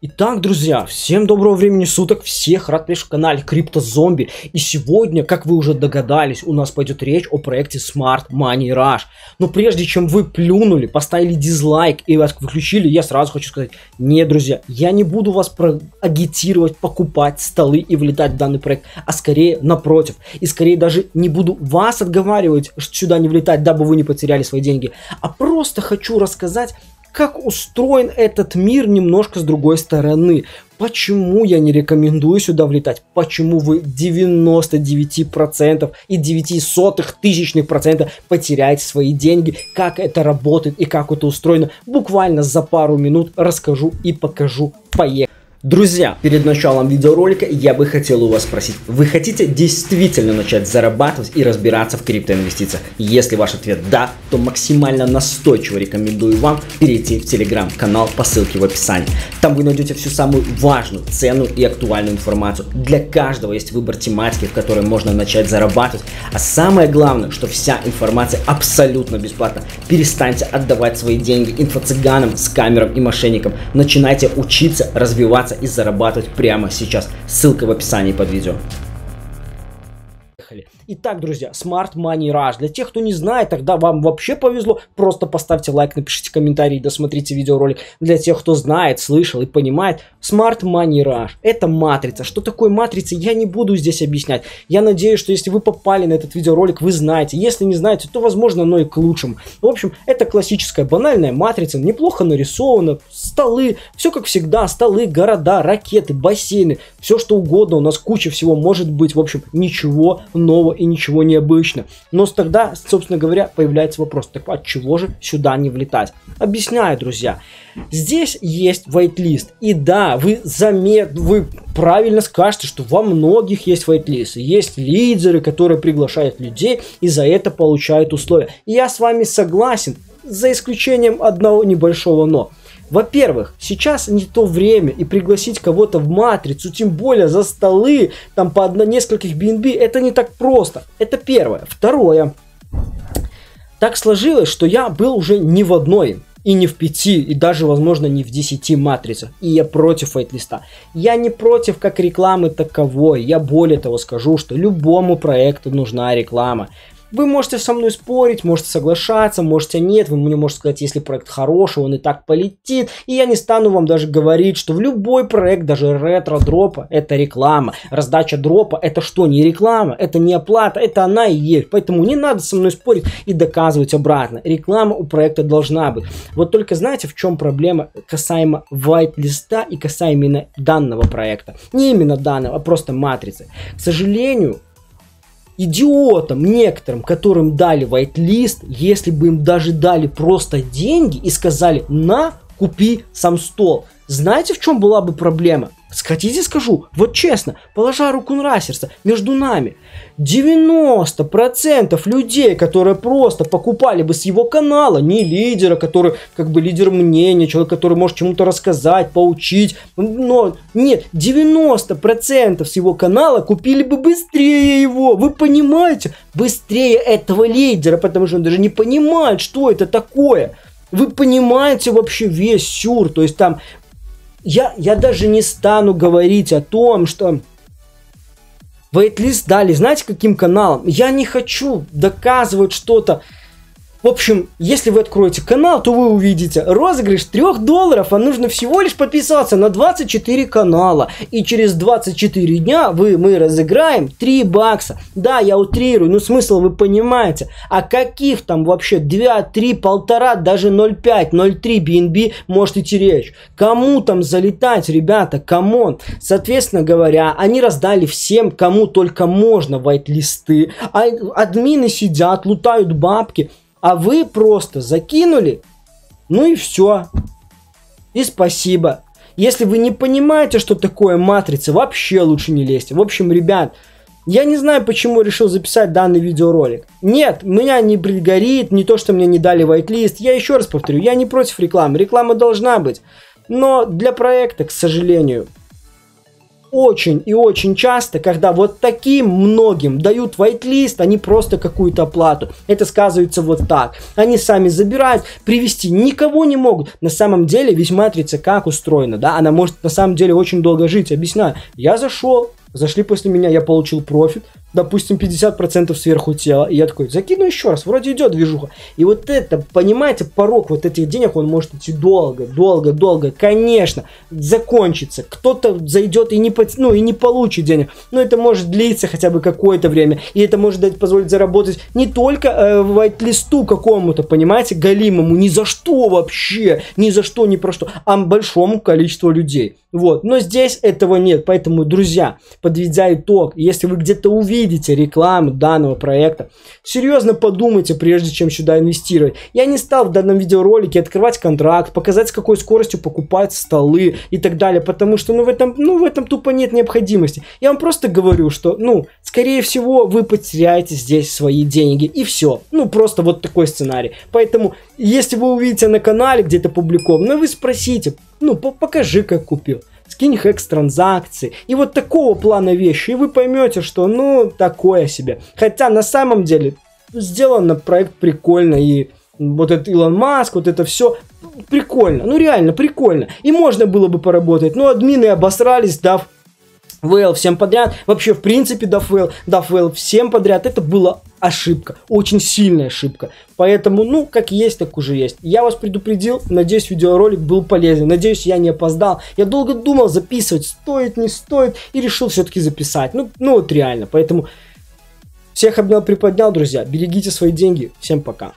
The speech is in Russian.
Итак, друзья, всем доброго времени суток, всех рад приветствовать в канале Криптозомби. И сегодня, как вы уже догадались, у нас пойдет речь о проекте Smart Money Rush. Но прежде чем вы плюнули, поставили дизлайк и вас выключили, я сразу хочу сказать, нет, друзья, я не буду вас агитировать, покупать столы и влетать в данный проект, а скорее напротив. И скорее даже не буду вас отговаривать сюда не влетать, дабы вы не потеряли свои деньги, а просто хочу рассказать, как устроен этот мир немножко с другой стороны. Почему я не рекомендую сюда влетать? Почему вы 99% и 9 сотых тысячных процента потеряете свои деньги? Как это работает и как это устроено? Буквально за пару минут расскажу и покажу. Поехали! Друзья, перед началом видеоролика я бы хотел у вас спросить, вы хотите действительно начать зарабатывать и разбираться в криптоинвестициях? Если ваш ответ да, то максимально настойчиво рекомендую вам перейти в телеграм-канал по ссылке в описании. Там вы найдете всю самую важную, ценную и актуальную информацию. Для каждого есть выбор тематики, в которой можно начать зарабатывать. А самое главное, что вся информация абсолютно бесплатна. Перестаньте отдавать свои деньги инфо-цыганам, скамерам и мошенникам. Начинайте учиться, развиваться и зарабатывать прямо сейчас. Ссылка в описании под видео. Итак, друзья, Smart Money Rush. Для тех, кто не знает, тогда вам вообще повезло. Просто поставьте лайк, напишите комментарий, досмотрите видеоролик. Для тех, кто знает, слышал и понимает, Smart Money Rush – это матрица. Что такое матрица, я не буду здесь объяснять. Я надеюсь, что если вы попали на этот видеоролик, вы знаете. Если не знаете, то, возможно, оно и к лучшему. В общем, это классическая банальная матрица, неплохо нарисована, столы, все как всегда, столы, города, ракеты, бассейны, все что угодно, у нас куча всего может быть. В общем, ничего нового и ничего необычного. Но тогда, собственно говоря, появляется вопрос, так от чего же сюда не влетать? Объясняю, друзья. Здесь есть whitelist. И да, вы замет, вы правильно скажете, что во многих есть whitelist. Есть лидеры, которые приглашают людей и за это получают условия. И я с вами согласен, за исключением одного небольшого но. Во-первых, сейчас не то время, и пригласить кого-то в матрицу, тем более за столы, там по одно, нескольких BNB, это не так просто. Это первое. Второе. Так сложилось, что я был уже не в одной, и не в пяти, и даже, возможно, не в десяти матрицах. И я против вайт-листа. Я не против как рекламы таковой. Я более того скажу, что любому проекту нужна реклама. Вы можете со мной спорить, можете соглашаться, можете нет. Вы мне можете сказать, если проект хороший, он и так полетит. И я не стану вам даже говорить, что в любой проект, даже ретро-дропа, это реклама. Раздача дропа, это что, не реклама, это не оплата, это она и есть. Поэтому не надо со мной спорить и доказывать обратно. Реклама у проекта должна быть. Вот только знаете, в чем проблема касаемо white-листа и касаемо именно данного проекта? Не именно данного, а просто матрицы. К сожалению, идиотам некоторым, которым дали whitelist, если бы им даже дали просто деньги и сказали «на, купи сам стол», знаете, в чем была бы проблема? Хотите скажу? Вот честно, положа руку на сердце, между нами, 90% людей, которые просто покупали бы с его канала, не лидера, который как бы лидер мнения, человек, который может чему-то рассказать, поучить, но нет, 90% с его канала купили бы быстрее его, вы понимаете? Быстрее этого лидера, потому что он даже не понимает, что это такое. Вы понимаете вообще весь сюр, то есть там я, я даже не стану говорить о том, что whitelist дали, знаете, каким каналом? Я не хочу доказывать что-то. В общем, если вы откроете канал, то вы увидите розыгрыш 3 долларов, а нужно всего лишь подписаться на 24 канала. И через 24 дня вы, мы разыграем 3 бакса. Да, я утрирую, но смысл вы понимаете. А каких там вообще 2, 3, полтора, даже 0,5, 0,3 BNB может идти речь? Кому там залетать, ребята, come on? Соответственно говоря, они раздали всем, кому только можно вайт-листы. А админы сидят, лутают бабки а вы просто закинули, ну и все. И спасибо. Если вы не понимаете, что такое матрица, вообще лучше не лезьте. В общем, ребят, я не знаю, почему решил записать данный видеоролик. Нет, меня не пригорит, не то, что мне не дали whitelist. Я еще раз повторю, я не против рекламы. Реклама должна быть. Но для проекта, к сожалению, очень и очень часто, когда вот таким многим дают whitelist, они просто какую-то оплату. Это сказывается вот так. Они сами забирают, привести никого не могут. На самом деле, весь матрица как устроена, да, она может на самом деле очень долго жить. Объясняю. Я зашел, зашли после меня, я получил профит, допустим, 50% сверху тела. И я такой, закину еще раз, вроде идет движуха. И вот это, понимаете, порог вот этих денег, он может идти долго, долго, долго. Конечно, закончится. Кто-то зайдет и не, ну, и не получит денег. Но это может длиться хотя бы какое-то время. И это может дать, позволить заработать не только э, вайт-листу какому-то, понимаете, галимому, ни за что вообще, ни за что, ни про что, а большому количеству людей. Вот, но здесь этого нет, поэтому, друзья, подведя итог, если вы где-то увидите рекламу данного проекта, серьезно подумайте, прежде чем сюда инвестировать. Я не стал в данном видеоролике открывать контракт, показать, с какой скоростью покупать столы и так далее, потому что, ну, в этом, ну, в этом тупо нет необходимости. Я вам просто говорю, что, ну, скорее всего, вы потеряете здесь свои деньги, и все. Ну, просто вот такой сценарий. Поэтому, если вы увидите на канале где-то публиковано, вы спросите, ну, покажи, как купил. Скинь хекс транзакции. И вот такого плана вещи. И вы поймете, что, ну, такое себе. Хотя, на самом деле, сделан проект прикольно. И вот этот Илон Маск, вот это все прикольно. Ну, реально, прикольно. И можно было бы поработать. Но админы обосрались, дав Вейл всем подряд, вообще в принципе дав Вейл, дав Вейл всем подряд, это была ошибка, очень сильная ошибка. Поэтому, ну, как есть, так уже есть. Я вас предупредил, надеюсь, видеоролик был полезен, надеюсь, я не опоздал. Я долго думал, записывать стоит, не стоит, и решил все-таки записать. Ну, ну вот реально, поэтому всех обнял, приподнял, друзья. Берегите свои деньги. Всем пока.